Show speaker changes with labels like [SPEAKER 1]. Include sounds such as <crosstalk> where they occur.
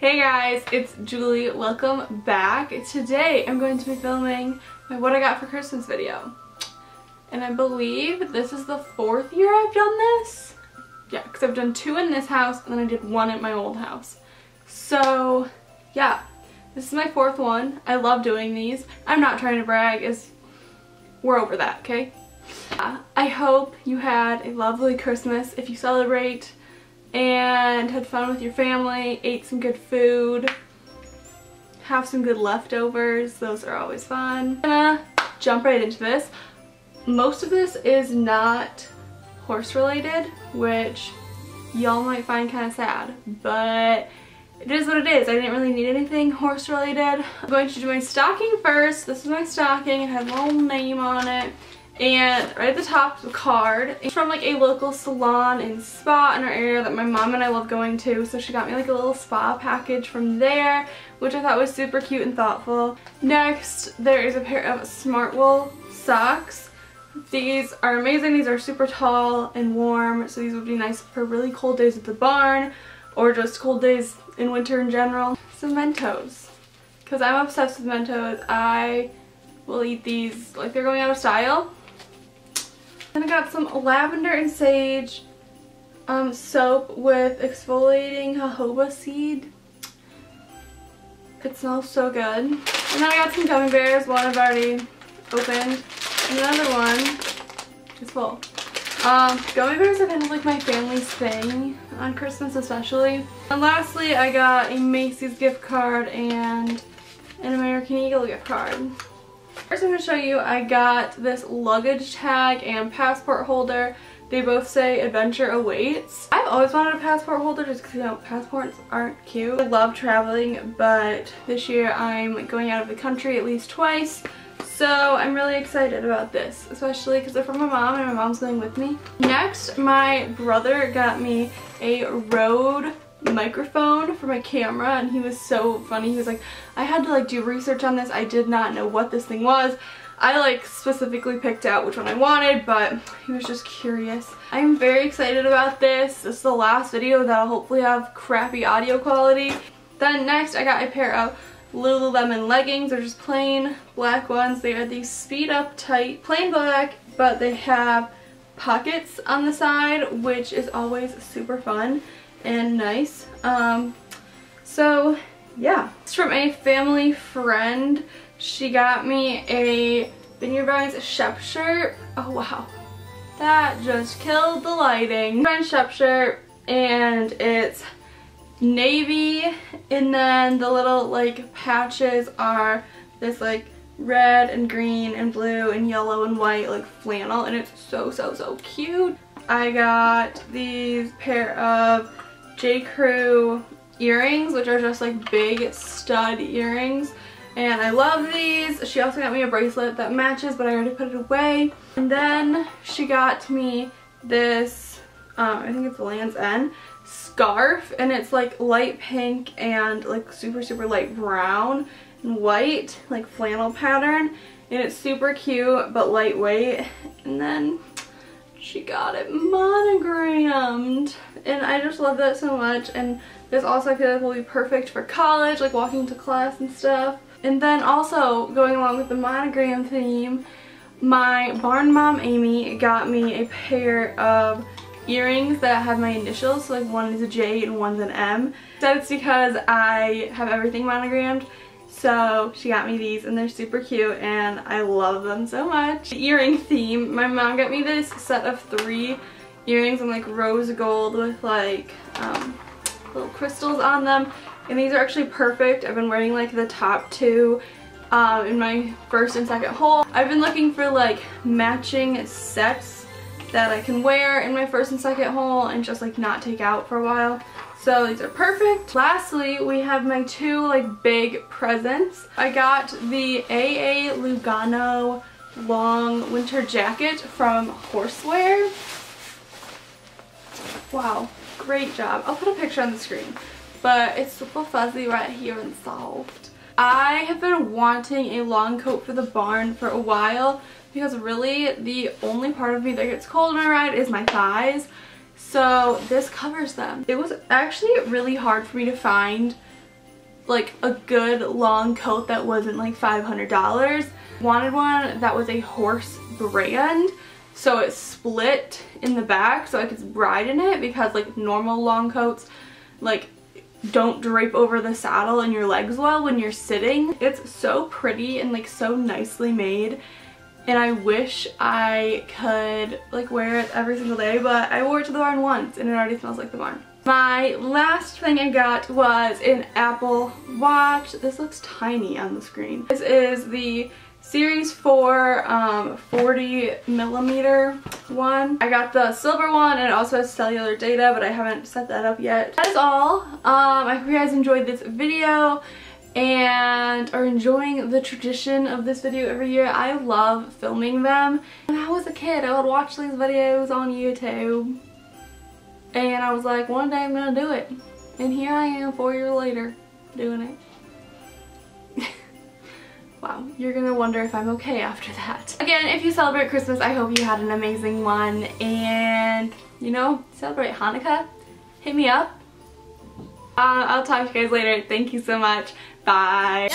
[SPEAKER 1] Hey guys, it's Julie. Welcome back. Today I'm going to be filming my What I Got for Christmas video. And I believe this is the fourth year I've done this. Yeah, because I've done two in this house and then I did one at my old house. So, yeah, this is my fourth one. I love doing these. I'm not trying to brag, is we're over that, okay? I hope you had a lovely Christmas if you celebrate and had fun with your family, ate some good food, have some good leftovers. Those are always fun. I'm gonna jump right into this. Most of this is not horse related, which y'all might find kind of sad, but it is what it is. I didn't really need anything horse related. I'm going to do my stocking first. This is my stocking. It has a little name on it. And right at the top a card. It's from like a local salon and spa in our area that my mom and I love going to. So she got me like a little spa package from there, which I thought was super cute and thoughtful. Next, there is a pair of Smartwool socks. These are amazing. These are super tall and warm, so these would be nice for really cold days at the barn or just cold days in winter in general. Some Mentos. Because I'm obsessed with Mentos. I will eat these like they're going out of style. Then I got some lavender and sage um, soap with exfoliating jojoba seed. It smells so good. And then I got some gummy bears. One I've already opened. Another one is full. Um, gummy bears are kind of like my family's thing on Christmas especially. And lastly, I got a Macy's gift card and an American Eagle gift card. First I'm going to show you I got this luggage tag and passport holder. They both say adventure awaits. I've always wanted a passport holder just because you know passports aren't cute. I love traveling but this year I'm going out of the country at least twice. So I'm really excited about this, especially because they're from my mom and my mom's going with me. Next, my brother got me a Rode microphone for my camera and he was so funny. He was like, I had to like do research on this. I did not know what this thing was. I like specifically picked out which one I wanted, but he was just curious. I'm very excited about this. This is the last video that'll hopefully have crappy audio quality. Then next I got a pair of Lululemon leggings. They're just plain black ones. They are these speed up tight, plain black, but they have pockets on the side, which is always super fun and nice. Um, so yeah, it's from a family friend. She got me a Vineyard Vines Shep shirt. Oh wow, that just killed the lighting. Vines Shep shirt and it's navy and then the little like patches are this like red and green and blue and yellow and white like flannel and it's so so so cute. I got these pair of J. Crew earrings, which are just like big stud earrings. And I love these. She also got me a bracelet that matches, but I already put it away. And then she got me this, um, I think it's Land's End, scarf. And it's like light pink and like super, super light brown and white, like flannel pattern. And it's super cute, but lightweight. And then she got it monogrammed. And I just love that so much. And this also I feel like will be perfect for college like walking to class and stuff. And then also going along with the monogram theme my barn mom Amy got me a pair of earrings that have my initials. So like one is a J and one's an M. That's because I have everything monogrammed so she got me these and they're super cute and I love them so much. The earring theme, my mom got me this set of three earrings in like rose gold with like um, little crystals on them and these are actually perfect. I've been wearing like the top two um, in my first and second hole. I've been looking for like matching sets that I can wear in my first and second hole and just like not take out for a while. So these are perfect. Lastly, we have my two like big presents. I got the AA Lugano long winter jacket from Horseware. Wow, great job. I'll put a picture on the screen. But it's super fuzzy right here and soft. I have been wanting a long coat for the barn for a while because really the only part of me that gets cold when I ride is my thighs. So this covers them. It was actually really hard for me to find like a good long coat that wasn't like $500. Wanted one that was a horse brand so it split in the back so I could ride in it because like normal long coats like don't drape over the saddle and your legs well when you're sitting. It's so pretty and like so nicely made and I wish I could like wear it every single day but I wore it to the barn once and it already smells like the barn. My last thing I got was an Apple Watch. This looks tiny on the screen. This is the Series 4 um, 40 millimeter one. I got the silver one and it also has cellular data but I haven't set that up yet. That is all. Um, I hope you guys enjoyed this video and are enjoying the tradition of this video every year. I love filming them. When I was a kid, I would watch these videos on YouTube. And I was like, one day I'm gonna do it. And here I am four years later doing it. <laughs> wow, you're gonna wonder if I'm okay after that. Again, if you celebrate Christmas, I hope you had an amazing one. And, you know, celebrate Hanukkah. Hit me up. Uh, I'll talk to you guys later. Thank you so much. Bye.